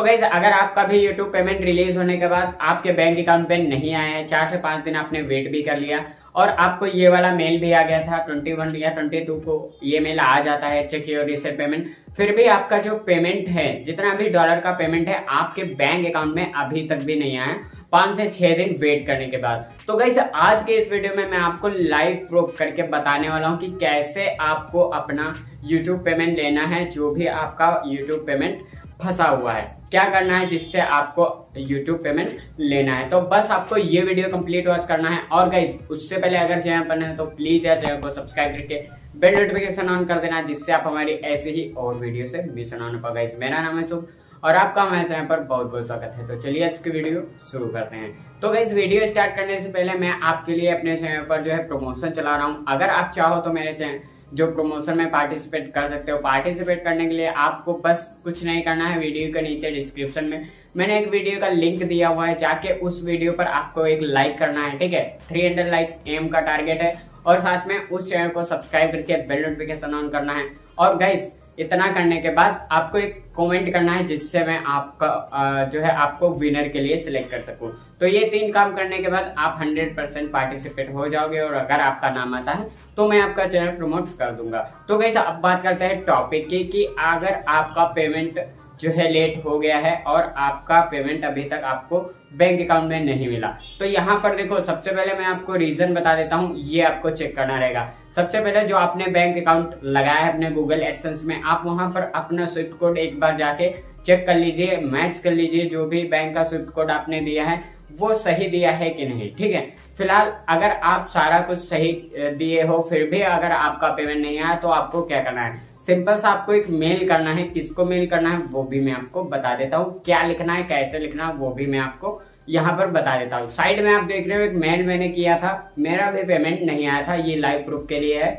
तो गैस अगर आपका भी यूट्यूब पेमेंट रिलीज़ होने के बाद आपके बैंक अकाउंट पे नहीं आया है, चार से पाँच दिन आपने वेट भी कर लिया और आपको ये वाला मेल भी आ गया था 21 या 22 को ये मेल आ जाता है चेक योर रिसेट पेमेंट फिर भी आपका जो पेमेंट है, जितना भी डॉलर का पेमेंट है, आपके बैंक अकाउंट में अभी तक भी नहीं आया, पाँच से छह दिन वेट करने के बाद। तो गई आज के इस वीडियो में मैं आपको लाइव प्रूफ करके बताने वाला हूँ कि कैसे आपको अपना यूट्यूब पेमेंट लेना है, जो भी आपका यूट्यूब पेमेंट फंसा हुआ है। क्या करना है जिससे आपको YouTube पेमेंट लेना है? तो बस आपको ये वीडियो कंप्लीट वॉच करना है। और गाइज़ उससे पहले अगर चैनल पर है तो प्लीज़ यार चैनल को सब्सक्राइब करके बेल नोटिफिकेशन ऑन कर देना, जिससे आप हमारी ऐसे ही और वीडियो से मिस ना हो गाइज़ मेरा नाम है शुभ और आपका हमारे चैनल पर बहुत बहुत स्वागत है। तो चलिए आज की वीडियो शुरू करते हैं। तो गाइज़ वीडियो स्टार्ट करने से पहले मैं आपके लिए अपने चैनल पर जो है प्रमोशन चला रहा हूँ। अगर आप चाहो तो मेरे चैनल जो प्रमोशन में पार्टिसिपेट कर सकते हो। पार्टिसिपेट करने के लिए आपको बस कुछ नहीं करना है। वीडियो के नीचे डिस्क्रिप्शन में मैंने एक वीडियो का लिंक दिया हुआ है, जाके उस वीडियो पर आपको एक लाइक करना है, ठीक है? थ्री हंड्रेड लाइक एम का टारगेट है। और साथ में उस चैनल को सब्सक्राइब करके बेल नोटिफिकेशन ऑन करना है। और गाइस इतना करने के बाद आपको एक कमेंट करना है जिससे मैं आपका जो है आपको विनर के लिए सिलेक्ट कर सकूँ। तो ये तीन काम करने के बाद आप 100 परसेंट पार्टिसिपेट हो जाओगे और अगर आपका नाम आता है तो मैं आपका चैनल प्रमोट कर दूँगा। तो कैसे अब बात करते हैं टॉपिक की कि अगर आपका पेमेंट जो है लेट हो गया है और आपका पेमेंट अभी तक आपको बैंक अकाउंट में नहीं मिला। तो यहाँ पर देखो, सबसे पहले मैं आपको रीजन बता देता हूँ, ये आपको चेक करना रहेगा। सबसे पहले जो आपने बैंक अकाउंट लगाया है अपने गूगल एडसेंस में, आप वहाँ पर अपना स्विफ्ट कोड एक बार जाके चेक कर लीजिए मैच कर लीजिए, जो भी बैंक का स्विफ्ट कोड आपने दिया है, वो सही दिया है कि नहीं, ठीक है? फ़िलहाल अगर आप सारा कुछ सही दिए हो, फिर भी अगर आपका पेमेंट नहीं आया तो आपको क्या करना है? सिंपल सा आपको एक मेल करना है, किसको मेल करना है, वो भी मैं आपको बता देता हूँ, क्या लिखना है, कैसे लिखना है, वो भी मैं आपको यहाँ पर बता देता हूँ। साइड में आप देख रहे हो एक मेल मैंने किया था। मेरा भी पेमेंट नहीं आया था ये लाइव प्रूफ के लिए है।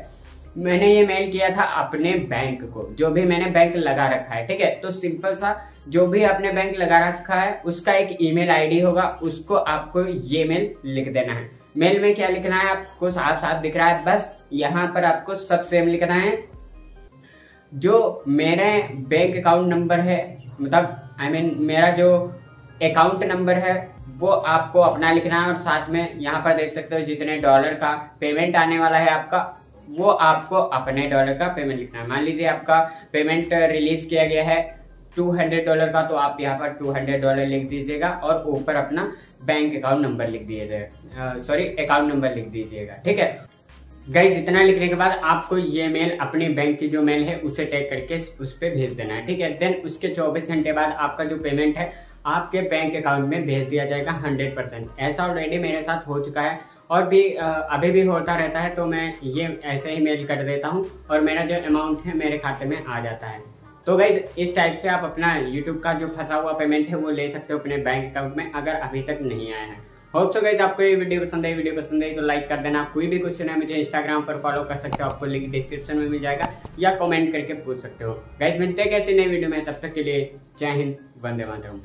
मैंने ये मेल किया था अपने बैंक को जो भी मैंने बैंक लगा रखा है ठीक है? तो सिंपल सा जो भी आपने बैंक लगा रखा है उसका एक ईमेल आईडी होगा उसको आपको ये मेल लिख देना है। मेल में क्या लिखना है आपको साफ़ साफ़ दिख रहा है बस यहाँ पर आपको सब सेम लिखना है। जो मेरे बैंक अकाउंट नंबर है मतलब आई I मीन mean, मेरा जो अकाउंट नंबर है, वो आपको अपना लिखना है और साथ में यहाँ पर देख सकते हो जितने डॉलर का पेमेंट आने वाला है आपका, वो आपको अपने डॉलर का पेमेंट लिखना है। मान लीजिए आपका पेमेंट रिलीज़ किया गया है टू हंड्रेड डॉलर का तो आप यहाँ पर टू हंड्रेड डॉलर लिख दीजिएगा और ऊपर अपना बैंक अकाउंट नंबर लिख दीजिएगा। सॉरी अकाउंट नंबर लिख दीजिएगा, ठीक है? गाइज़ इतना लिखने के बाद आपको ये मेल अपनी बैंक की जो मेल है, उसे टैग करके उस पर भेज देना है, ठीक है? देन उसके 24 घंटे बाद आपका जो पेमेंट है आपके बैंक अकाउंट में भेज दिया जाएगा 100 परसेंट ऐसा ऑलरेडी मेरे साथ हो चुका है और भी अभी भी होता रहता है तो मैं ये ऐसे ही मेल कर देता हूँ और मेरा जो अमाउंट है मेरे खाते में आ जाता है। तो गाइज़ इस टाइप से आप अपना यूट्यूब का जो फंसा हुआ पेमेंट है वो ले सकते हो अपने बैंक अकाउंट में, अगर अभी तक नहीं आया है। होप सो गाइज़ आपको ये वीडियो पसंद है वीडियो पसंद है तो लाइक कर देना। कोई भी क्वेश्चन है, मुझे इंस्टाग्राम पर फॉलो कर सकते हो। आपको लिंक डिस्क्रिप्शन में मिल जाएगा या कमेंट करके पूछ सकते हो। गाइज़ मिलते हैं कैसे नई वीडियो में, तब तक के लिए जय हिंद, वंदे मातरम।